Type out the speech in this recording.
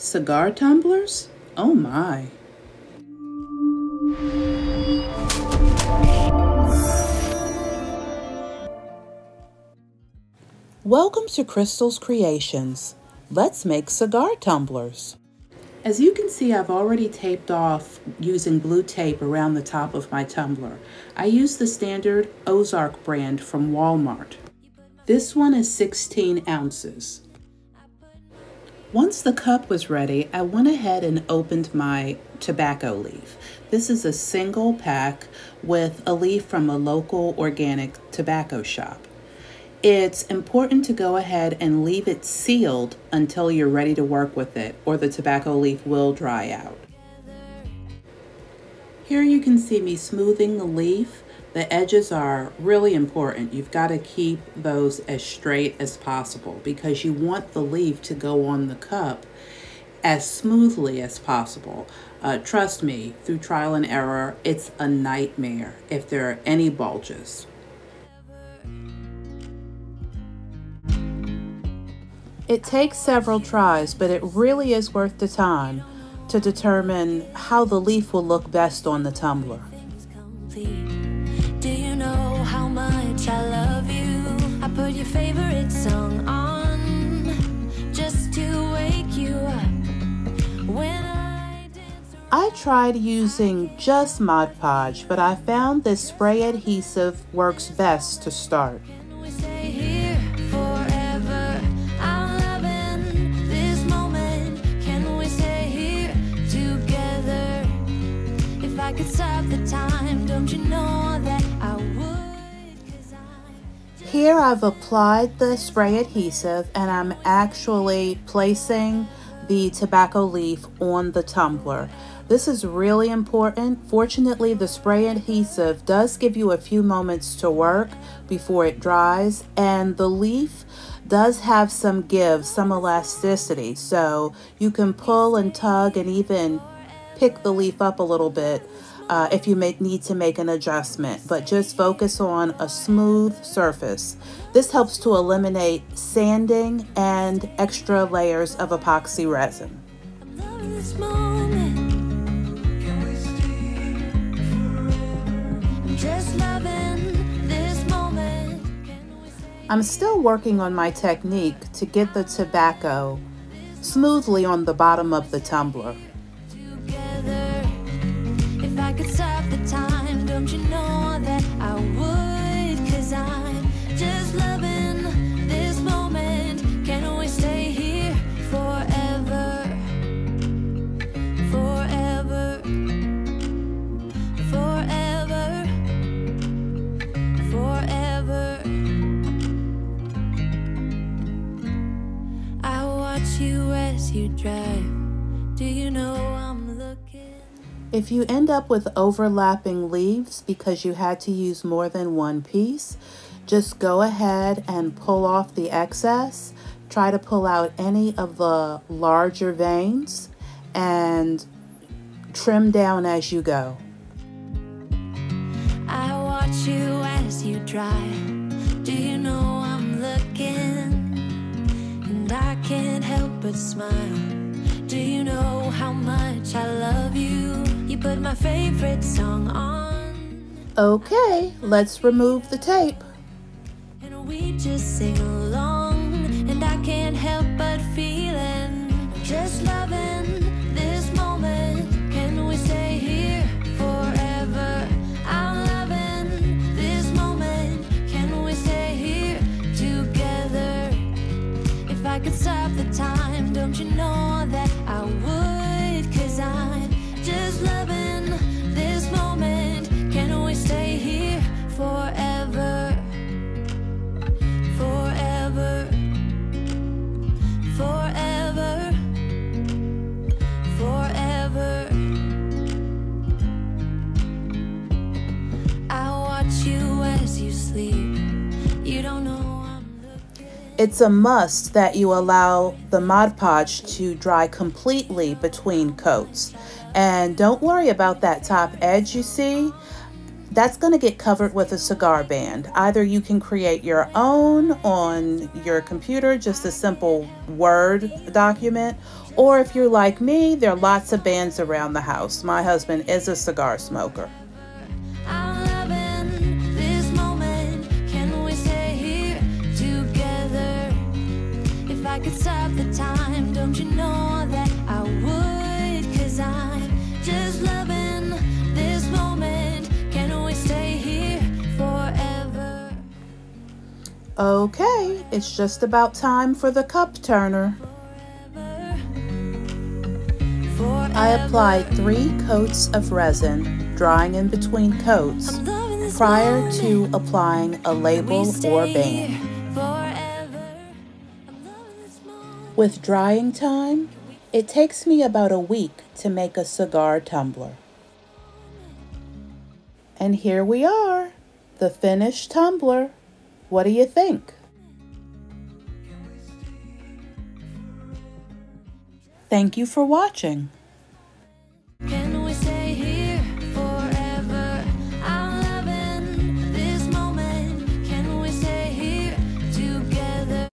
Cigar tumblers? Oh my. Welcome to Crystal's Creations. Let's make cigar tumblers. As you can see, I've already taped off using blue tape around the top of my tumbler. I use the standard Ozark brand from Walmart. This one is 16 ounces. Once the cup was ready, I went ahead and opened my tobacco leaf. This is a single pack with a leaf from a local organic tobacco shop. It's important to go ahead and leave it sealed until you're ready to work with it or the tobacco leaf will dry out. Here you can see me smoothing the leaf the edges are really important. You've got to keep those as straight as possible because you want the leaf to go on the cup as smoothly as possible. Uh, trust me, through trial and error, it's a nightmare if there are any bulges. It takes several tries, but it really is worth the time to determine how the leaf will look best on the tumbler. I love you. I put your favorite song on just to wake you up. When I I tried using just Mod Podge, but I found this spray adhesive works best to start. Here I've applied the spray adhesive and I'm actually placing the tobacco leaf on the tumbler. This is really important. Fortunately, the spray adhesive does give you a few moments to work before it dries and the leaf does have some give, some elasticity. So you can pull and tug and even pick the leaf up a little bit uh, if you may need to make an adjustment, but just focus on a smooth surface. This helps to eliminate sanding and extra layers of epoxy resin. I'm still working on my technique to get the tobacco smoothly on the bottom of the tumbler. You drive. Do you know I'm looking? If you end up with overlapping leaves because you had to use more than one piece, just go ahead and pull off the excess. Try to pull out any of the larger veins and trim down as you go. I watch you as you drive. Do you know smile. Do you know how much I love you? You put my favorite song on. Okay, let's remove the tape. And we just sing along, and I can't help but feeling just loving. It's a must that you allow the Mod Podge to dry completely between coats. And don't worry about that top edge you see. That's going to get covered with a cigar band. Either you can create your own on your computer, just a simple Word document, Or if you're like me, there are lots of bands around the house. My husband is a cigar smoker. The time, don't you know that I would? Cause I'm just loving this moment. Can we stay here forever? Okay, it's just about time for the cup turner. I applied three coats of resin, drying in between coats, prior to applying a label or band. With drying time, it takes me about a week to make a cigar tumbler. And here we are, the finished tumbler. What do you think? Thank you for watching.